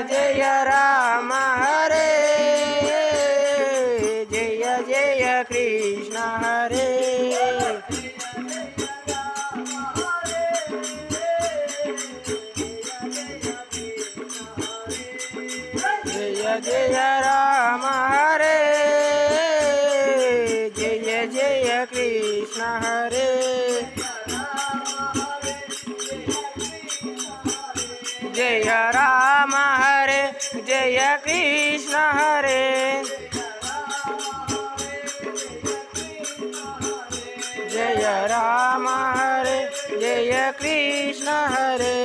जय राम, हरे। जय जय कृष्ण, हरे। जय जय राम, हरे। जय जय कृष्ण, हरे। जय राम जय कृष्ण हरे। जय राम हरे जय कृष्ण हरे।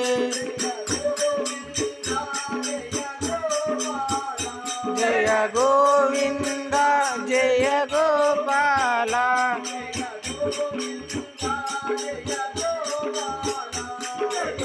जय गोविंद